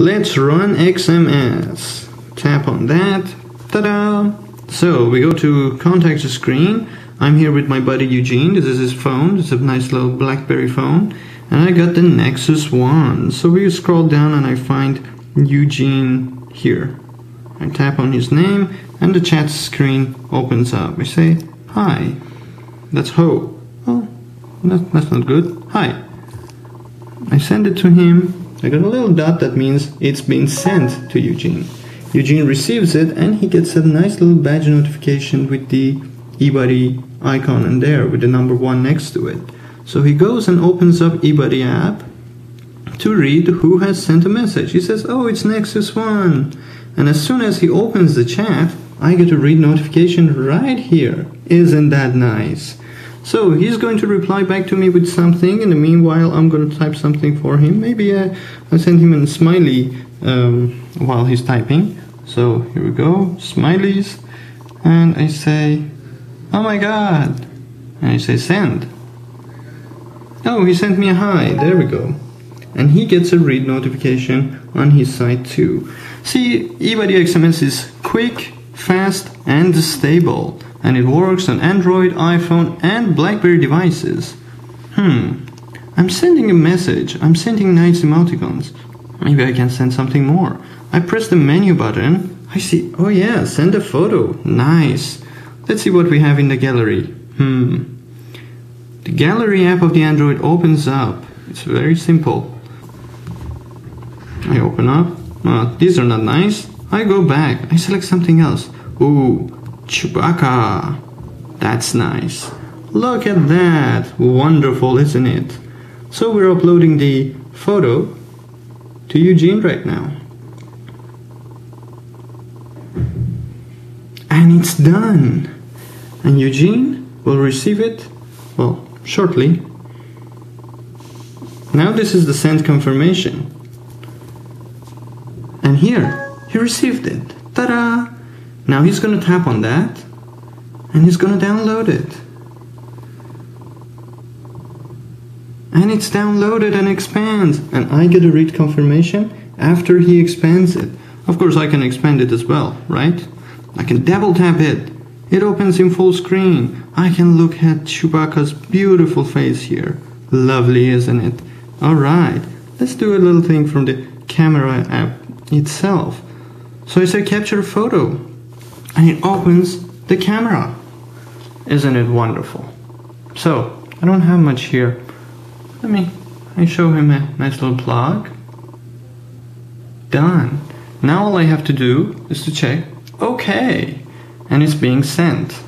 Let's run XMS. Tap on that. Ta-da! So we go to contact screen. I'm here with my buddy Eugene. This is his phone. It's a nice little BlackBerry phone. And I got the Nexus 1. So we scroll down and I find Eugene here. I tap on his name and the chat screen opens up. I say, hi. That's ho. Oh, that, that's not good. Hi. I send it to him. I got a little dot that means it's been sent to Eugene. Eugene receives it and he gets a nice little badge notification with the eBuddy icon in there with the number one next to it. So he goes and opens up eBuddy app to read who has sent a message. He says, oh, it's Nexus 1. And as soon as he opens the chat, I get a read notification right here. Isn't that nice? So he's going to reply back to me with something. In the meanwhile, I'm going to type something for him. Maybe uh, I send him a smiley um, while he's typing. So here we go, smileys. And I say, oh my god. And I say send. Oh, he sent me a hi. There we go. And he gets a read notification on his side too. See, eBuddy XMS is quick, fast, and stable and it works on Android, iPhone, and Blackberry devices. Hmm, I'm sending a message. I'm sending nice emoticons. Maybe I can send something more. I press the menu button. I see, oh yeah, send a photo. Nice. Let's see what we have in the gallery. Hmm. The gallery app of the Android opens up. It's very simple. I open up. Oh, these are not nice. I go back. I select something else. Ooh, Chewbacca. That's nice. Look at that. Wonderful, isn't it? So we're uploading the photo to Eugene right now. And it's done. And Eugene will receive it, well, shortly. Now this is the send confirmation. And here, he received it. Ta-da! Now he's going to tap on that and he's going to download it. And it's downloaded and expands. And I get a read confirmation after he expands it. Of course, I can expand it as well, right? I can double tap it. It opens in full screen. I can look at Chewbacca's beautiful face here. Lovely, isn't it? Alright, let's do a little thing from the camera app itself. So I say capture a photo and it opens the camera. Isn't it wonderful? So, I don't have much here. Let me, I show him a nice little plug. Done. Now all I have to do is to check, okay, and it's being sent.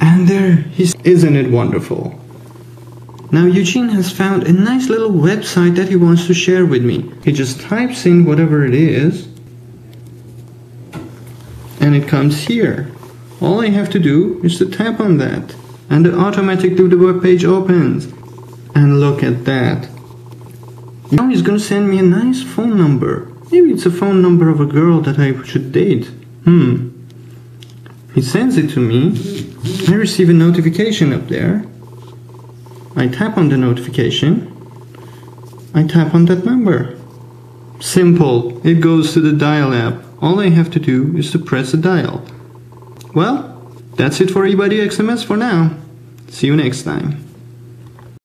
And there he's, isn't it wonderful? Now Eugene has found a nice little website that he wants to share with me. He just types in whatever it is and it comes here. All I have to do is to tap on that and the automatic the web page opens. And look at that. Now he's gonna send me a nice phone number. Maybe it's a phone number of a girl that I should date. Hmm. He sends it to me. I receive a notification up there. I tap on the notification. I tap on that number. Simple. It goes to the dial app all I have to do is to press a dial. Well, that's it for eBuddy XMS for now. See you next time.